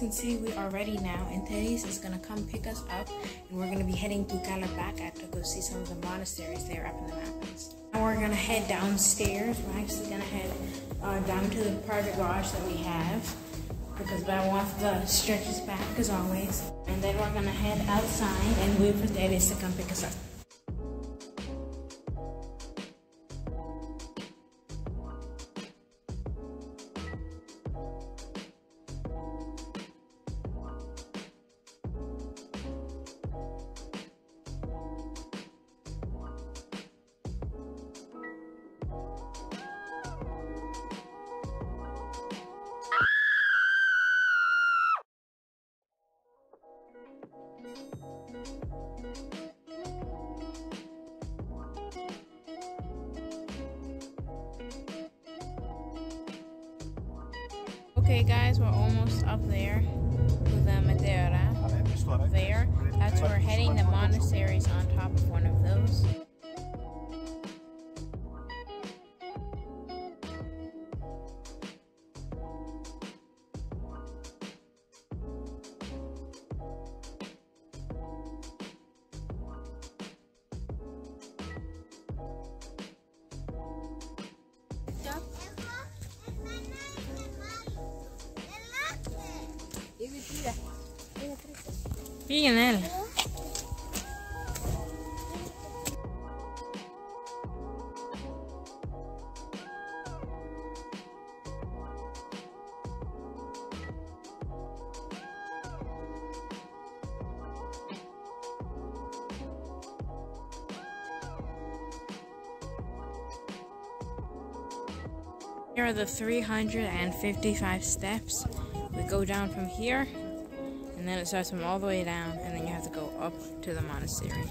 Can see, we are ready now, and Thais is gonna come pick us up, and we're gonna be heading to Kalabaka to go see some of the monasteries there up in the mountains. Now we're gonna head downstairs. We're actually gonna head uh, down to the private garage that we have because I want the stretches back as always. And then we're gonna head outside and wait for Thais to come pick us up. Okay, guys, we're almost up there to the Meteora. There, that's where we're heading. The monastery's on top of one of those. Here are the 355 steps. We go down from here, and then it starts from all the way down, and then you have to go up to the monastery.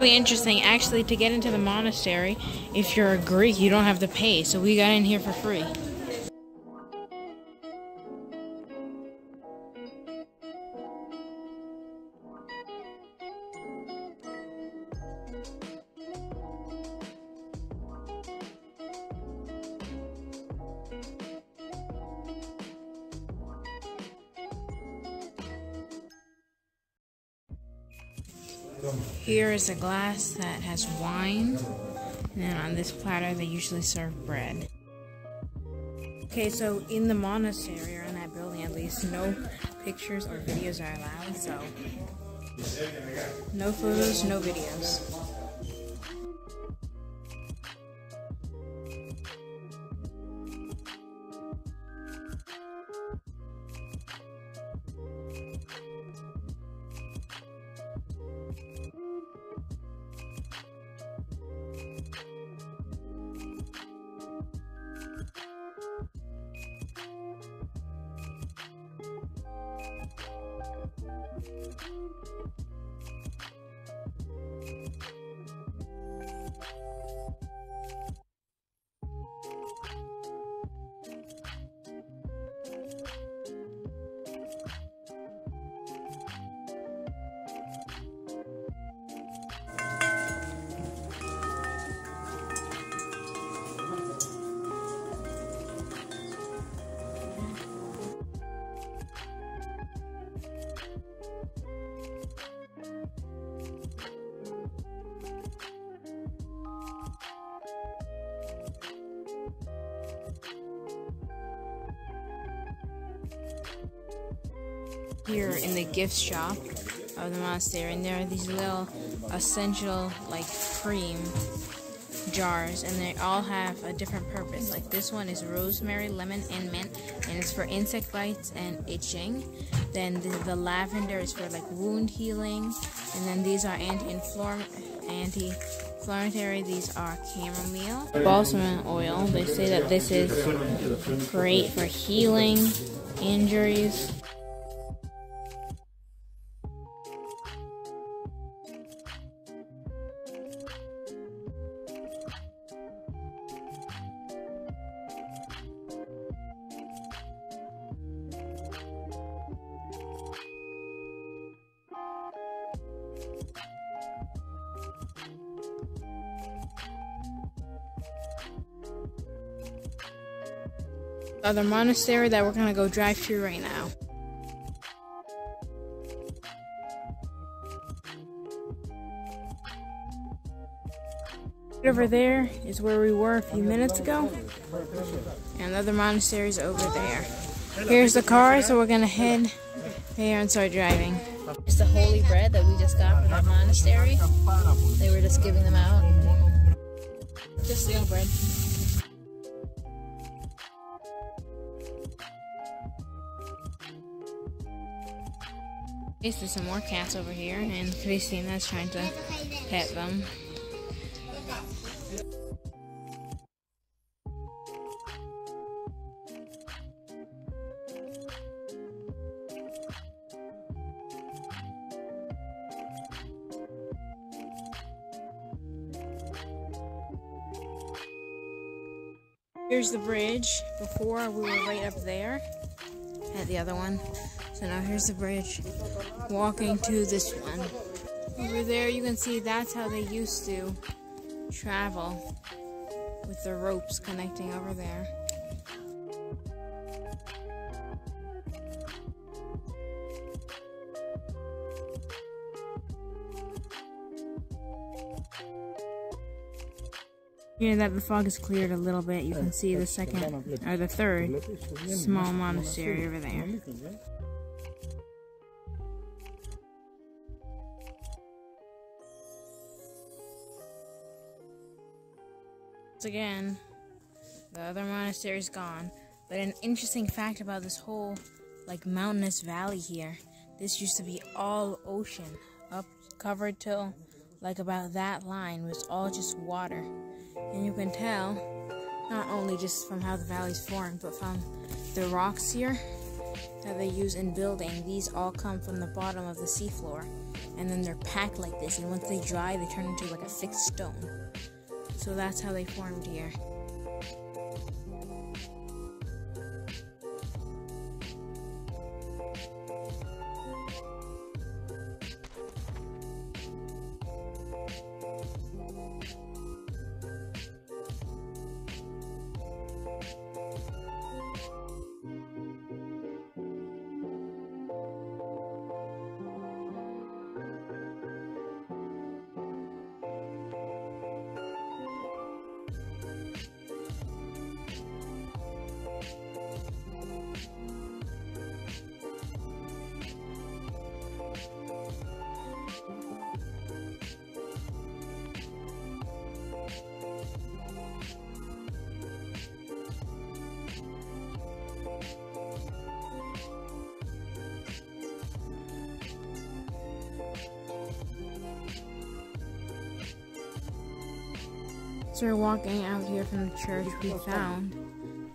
Really interesting. Actually, to get into the monastery, if you're a Greek, you don't have to pay. So we got in here for free. Here is a glass that has wine, and on this platter they usually serve bread. Okay, so in the monastery, or in that building at least, no pictures or videos are allowed, so no photos, no videos. Here in the gift shop of the monastery, and there are these little essential like cream jars, and they all have a different purpose. Like this one is rosemary, lemon, and mint, and it's for insect bites and itching. Then the, the lavender is for like wound healing, and then these are anti-inflammatory. Anti inflammatory. These are chamomile, balsam oil. They say that this is great for healing injuries. Other monastery that we're gonna go drive through right now. Over there is where we were a few minutes ago, and the other monastery is over there. Here's the car, so we're gonna head there and start driving. It's the holy bread that we just got from the monastery. They were just giving them out. Just the bread. There's some more cats over here, and Christina's trying to pet them. Here's the bridge. Before we were right up there at the other one. Now here's the bridge. Walking to this one. Over there you can see that's how they used to travel with the ropes connecting over there. Here that the fog is cleared a little bit, you can see the second, or the third, small monastery over there. Once again, the other monastery is gone. But an interesting fact about this whole, like, mountainous valley here, this used to be all ocean, up covered till, like, about that line was all just water. And you can tell, not only just from how the valley's formed, but from the rocks here that they use in building. These all come from the bottom of the seafloor. And then they're packed like this, and once they dry, they turn into like a thick stone. So that's how they formed here. So we're walking out here from the church we found.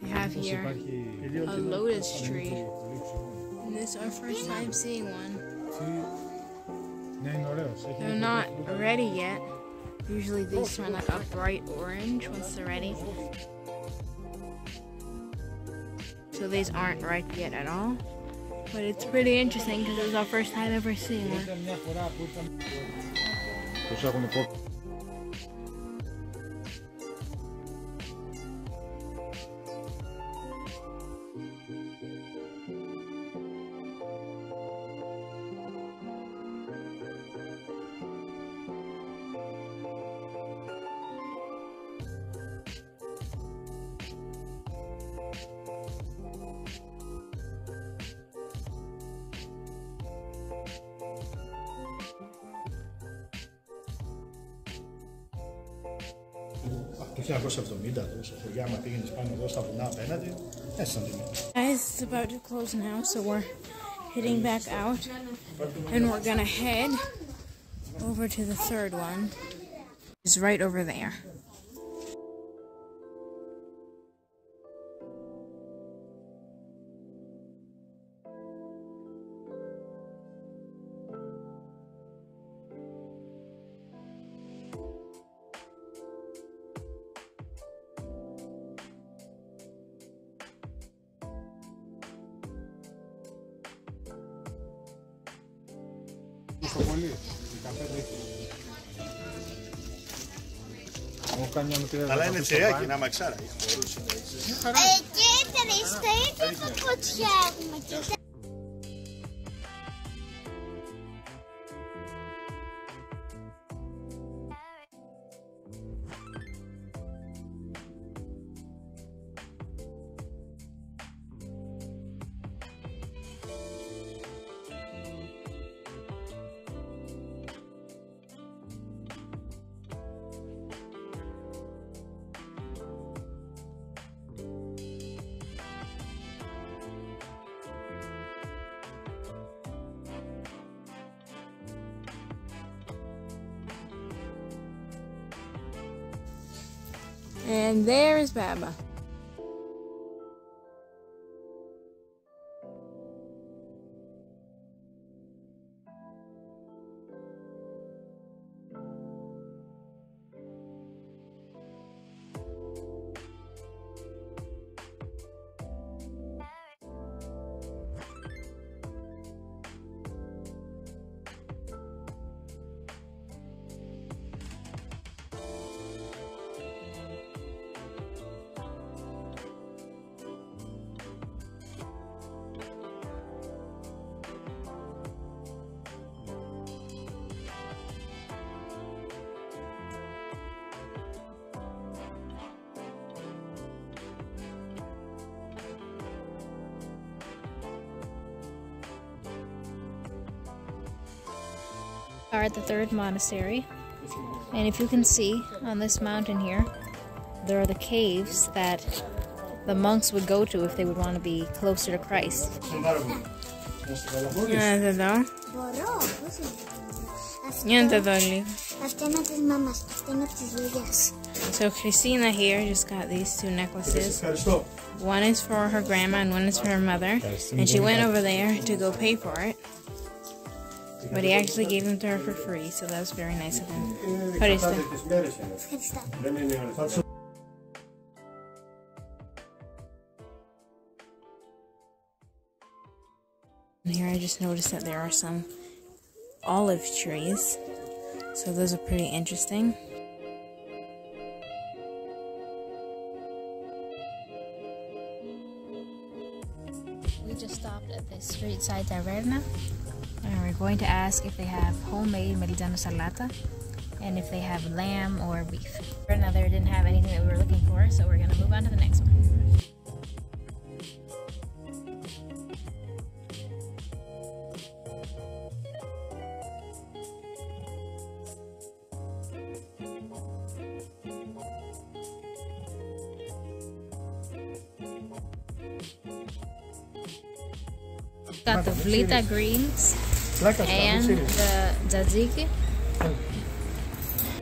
We have here a lotus tree. And this is our first time seeing one. They're not ready yet. Usually these turn like a bright orange once they're ready. So these aren't ripe yet at all. But it's pretty interesting because it was our first time ever seeing one. That's something. Guys, it's about to close now, so we're heading back out. And we're going to head over to the third one. It's right over there. Στο πολύ, 15 Αλλά είναι τσιράκι, να μαξάρα. Εκεί ήταν, στο ίδιο παπουτσιά μου. And there is Baba. are at the third monastery. And if you can see on this mountain here, there are the caves that the monks would go to if they would want to be closer to Christ. So Christina here just got these two necklaces. One is for her grandma and one is for her mother. And she went over there to go pay for it. But he actually gave them to her for free, so that was very nice of him. Here I just noticed that there are some olive trees, so those are pretty interesting. We just stopped at the street side taverna we're going to ask if they have homemade meridana salata and if they have lamb or beef. For another, didn't have anything that we were looking for, so we're going to move on to the next one. Got the Vlita greens and the tzatziki from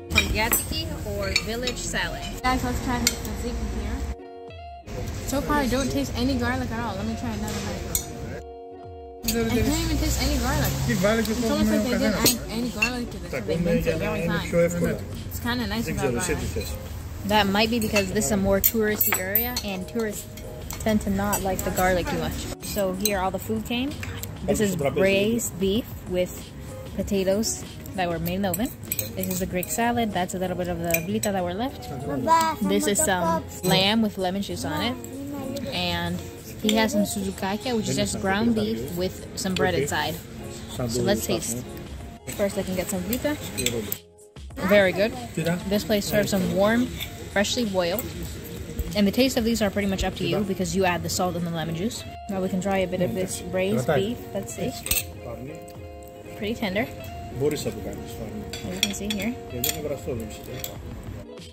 horiatiki or village salad. Guys, let's try the tzatziki here. So far, I don't taste any garlic at all. Let me try another bite. I can't even taste any garlic. It's almost like they didn't add any garlic to this. It's kind of nice about garlic. That might be because this is a more touristy area and tourists tend to not like the garlic too much. So here all the food came this is braised beef with potatoes that were made in the oven. This is the Greek salad. That's a little bit of the blita that were left. This is some lamb with lemon juice on it. And he has some soutzoukakia, which is just ground beef with some bread inside. So let's taste. First, I can get some blita. Very good. This place serves some warm, freshly boiled and the taste of these are pretty much up to you because you add the salt and the lemon juice. Now we can try a bit of this braised beef. Let's see. Pretty tender. As you can see here.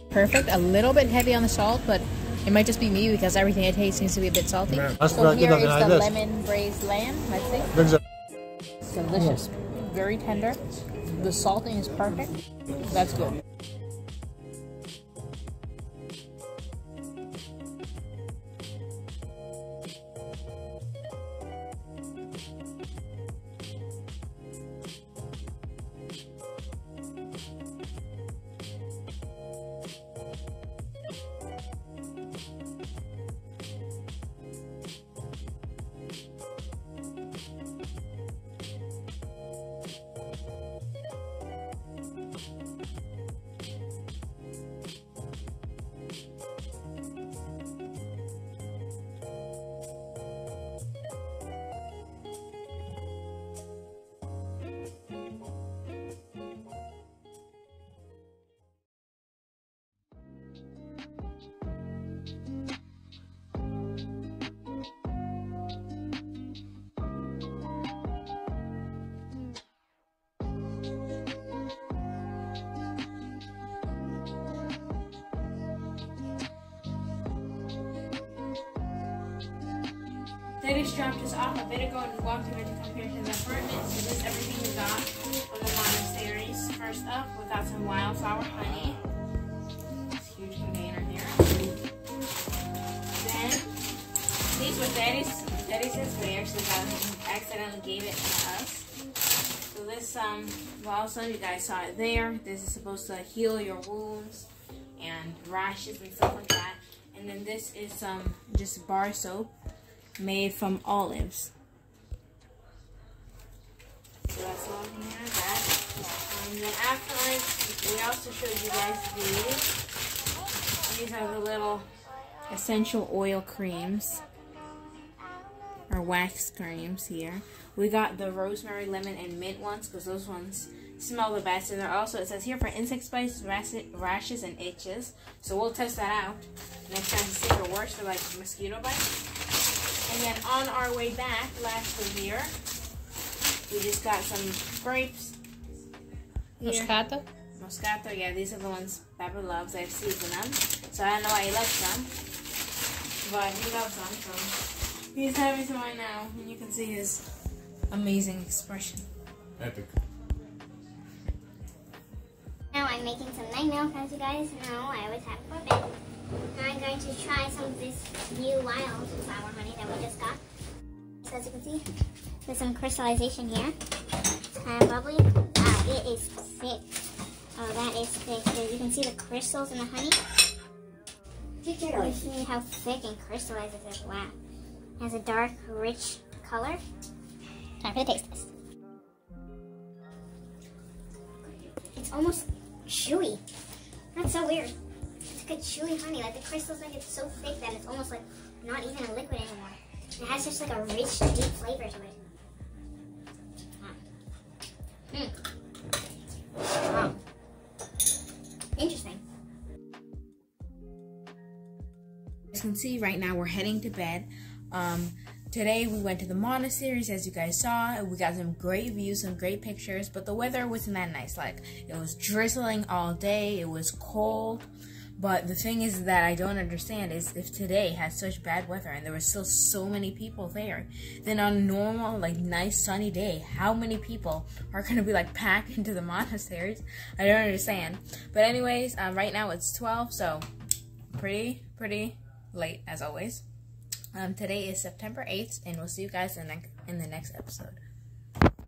Perfect. A little bit heavy on the salt, but it might just be me because everything I taste seems to be a bit salty. So here is the lemon braised lamb. Let's see. It's delicious. Very tender. The salting is perfect. That's good. Just dropped us off a bit ago and walked to come here to the apartment. So this is everything we got from the monasteries. First up, we got some wildflower honey. This huge container here. Then these were Daddy's Daddy's but he actually got accidentally gave it to us. So this um some you guys saw it there. This is supposed to heal your wounds and rashes and stuff like that. And then this is some just bar soap made from olives. So that's all. And then we also showed you guys these. These are the little essential oil creams or wax creams here. We got the rosemary, lemon, and mint ones because those ones smell the best. And they're also, it says here for insect bites, rashes, and itches. So we'll test that out next time to see if it works for like mosquito bites. And then on our way back, lastly here, we just got some grapes. Here. Moscato? Moscato, yeah, these are the ones Pepper loves. I've seasoned them. So I don't know why he loves them. But he loves them, so he's having some right now. And you can see his amazing expression. Epic. Now I'm making some night milk, as you guys know. I always have for bed. Now I'm going to try some of this new wildflower honey that we just got. So as you can see, there's some crystallization here. Of bubbly. Wow, it is thick. Oh, that is thick. You can see the crystals in the honey. You can see how thick and crystallized it is. Wow. It has a dark, rich color. Time for the taste test. It's almost chewy. That's so weird. It's like a chewy honey. Like the crystals make it so thick that it's almost like not even a liquid anymore. It has just like a rich, deep flavor to it. Mm. Wow. Interesting. As you can see, right now we're heading to bed. Um, today we went to the monasteries, as you guys saw. We got some great views, some great pictures, but the weather wasn't that nice. Like, it was drizzling all day, it was cold. But the thing is that I don't understand is if today had such bad weather and there were still so many people there, then on a normal, like nice sunny day, how many people are gonna be like packed into the monasteries? I don't understand. But anyways, um, right now it's 12, so pretty, pretty late as always. Um, today is September 8th, and we'll see you guys in, the- in the next episode.